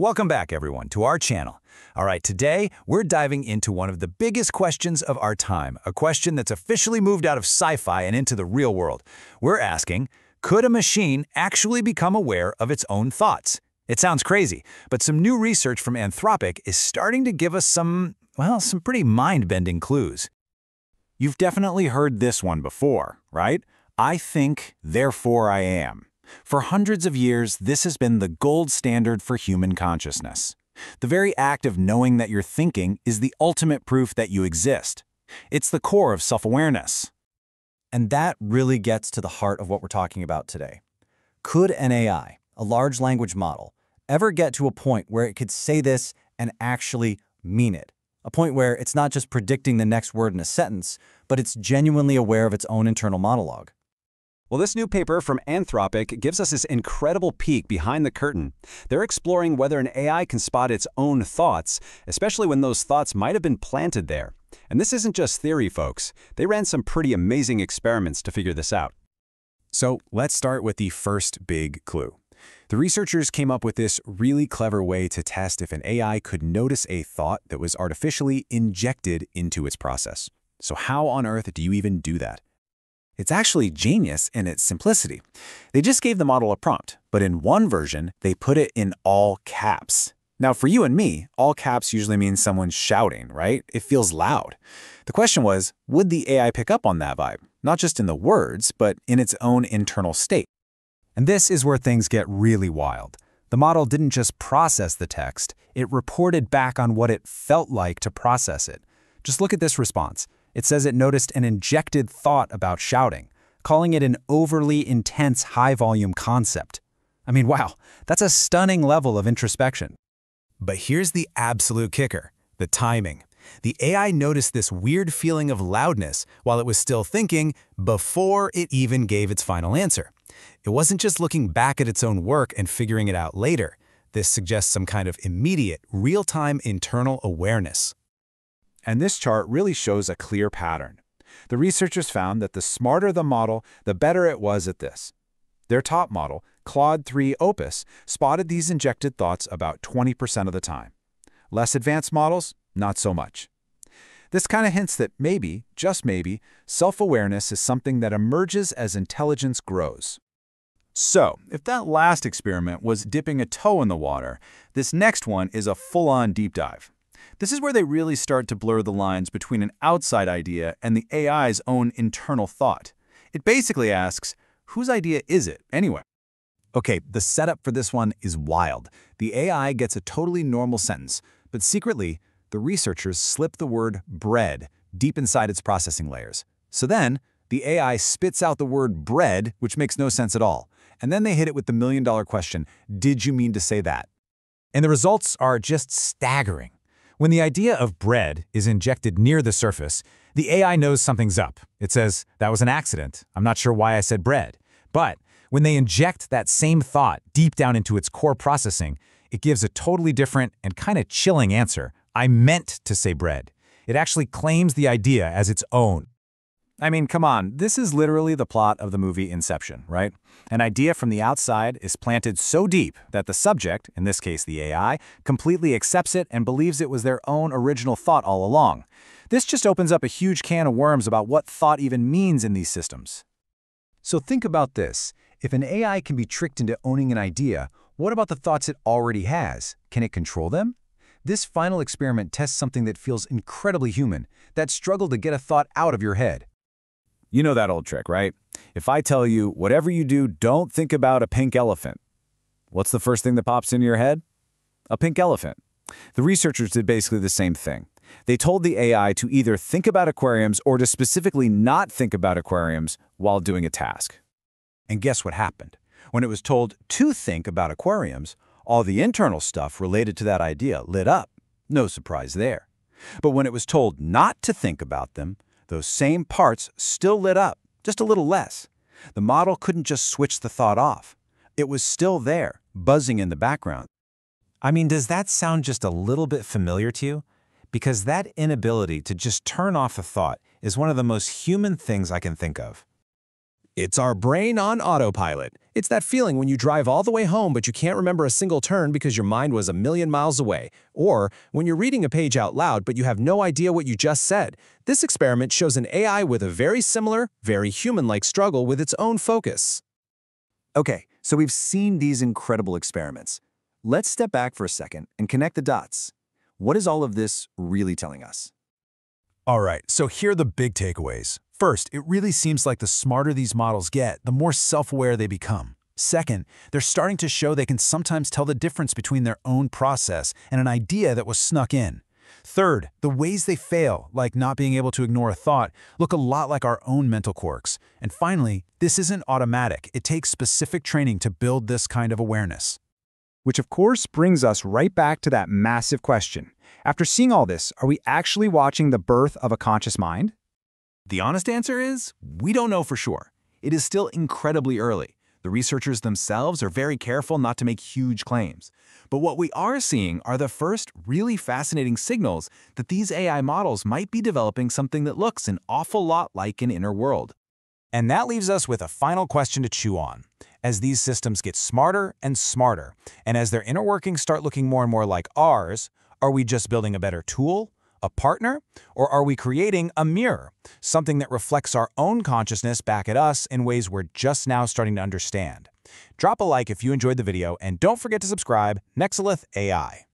Welcome back, everyone, to our channel. All right, today we're diving into one of the biggest questions of our time, a question that's officially moved out of sci-fi and into the real world. We're asking, could a machine actually become aware of its own thoughts? It sounds crazy, but some new research from Anthropic is starting to give us some, well, some pretty mind-bending clues. You've definitely heard this one before, right? I think, therefore I am. For hundreds of years, this has been the gold standard for human consciousness. The very act of knowing that you're thinking is the ultimate proof that you exist. It's the core of self-awareness. And that really gets to the heart of what we're talking about today. Could an AI, a large language model, ever get to a point where it could say this and actually mean it? A point where it's not just predicting the next word in a sentence, but it's genuinely aware of its own internal monologue. Well, this new paper from Anthropic gives us this incredible peek behind the curtain. They're exploring whether an AI can spot its own thoughts, especially when those thoughts might have been planted there. And this isn't just theory, folks. They ran some pretty amazing experiments to figure this out. So let's start with the first big clue. The researchers came up with this really clever way to test if an AI could notice a thought that was artificially injected into its process. So how on earth do you even do that? It's actually genius in its simplicity. They just gave the model a prompt, but in one version, they put it in all caps. Now, for you and me, all caps usually means someone's shouting, right? It feels loud. The question was, would the AI pick up on that vibe? Not just in the words, but in its own internal state. And this is where things get really wild. The model didn't just process the text, it reported back on what it felt like to process it. Just look at this response. It says it noticed an injected thought about shouting, calling it an overly intense high-volume concept. I mean, wow, that's a stunning level of introspection. But here's the absolute kicker, the timing. The AI noticed this weird feeling of loudness while it was still thinking before it even gave its final answer. It wasn't just looking back at its own work and figuring it out later. This suggests some kind of immediate, real-time internal awareness. And this chart really shows a clear pattern. The researchers found that the smarter the model, the better it was at this. Their top model, Claude 3 Opus, spotted these injected thoughts about 20% of the time. Less advanced models, not so much. This kind of hints that maybe, just maybe, self-awareness is something that emerges as intelligence grows. So, if that last experiment was dipping a toe in the water, this next one is a full-on deep dive. This is where they really start to blur the lines between an outside idea and the AI's own internal thought. It basically asks, whose idea is it, anyway? Okay, the setup for this one is wild. The AI gets a totally normal sentence, but secretly, the researchers slip the word bread deep inside its processing layers. So then, the AI spits out the word bread, which makes no sense at all. And then they hit it with the million-dollar question, did you mean to say that? And the results are just staggering. When the idea of bread is injected near the surface, the AI knows something's up. It says, that was an accident. I'm not sure why I said bread. But when they inject that same thought deep down into its core processing, it gives a totally different and kind of chilling answer. I meant to say bread. It actually claims the idea as its own. I mean, come on, this is literally the plot of the movie Inception, right? An idea from the outside is planted so deep that the subject, in this case the AI, completely accepts it and believes it was their own original thought all along. This just opens up a huge can of worms about what thought even means in these systems. So think about this. If an AI can be tricked into owning an idea, what about the thoughts it already has? Can it control them? This final experiment tests something that feels incredibly human, that struggle to get a thought out of your head. You know that old trick, right? If I tell you, whatever you do, don't think about a pink elephant. What's the first thing that pops into your head? A pink elephant. The researchers did basically the same thing. They told the AI to either think about aquariums or to specifically not think about aquariums while doing a task. And guess what happened? When it was told to think about aquariums, all the internal stuff related to that idea lit up. No surprise there. But when it was told not to think about them, those same parts still lit up, just a little less. The model couldn't just switch the thought off. It was still there, buzzing in the background. I mean, does that sound just a little bit familiar to you? Because that inability to just turn off a thought is one of the most human things I can think of. It's our brain on autopilot. It's that feeling when you drive all the way home but you can't remember a single turn because your mind was a million miles away. Or when you're reading a page out loud but you have no idea what you just said. This experiment shows an AI with a very similar, very human-like struggle with its own focus. Okay, so we've seen these incredible experiments. Let's step back for a second and connect the dots. What is all of this really telling us? All right, so here are the big takeaways. First, it really seems like the smarter these models get, the more self-aware they become. Second, they're starting to show they can sometimes tell the difference between their own process and an idea that was snuck in. Third, the ways they fail, like not being able to ignore a thought, look a lot like our own mental quirks. And finally, this isn't automatic. It takes specific training to build this kind of awareness. Which of course brings us right back to that massive question. After seeing all this, are we actually watching the birth of a conscious mind? The honest answer is, we don't know for sure. It is still incredibly early. The researchers themselves are very careful not to make huge claims. But what we are seeing are the first really fascinating signals that these AI models might be developing something that looks an awful lot like an inner world. And that leaves us with a final question to chew on. As these systems get smarter and smarter, and as their inner workings start looking more and more like ours, are we just building a better tool, a partner, or are we creating a mirror, something that reflects our own consciousness back at us in ways we're just now starting to understand? Drop a like if you enjoyed the video, and don't forget to subscribe, Nexalith AI.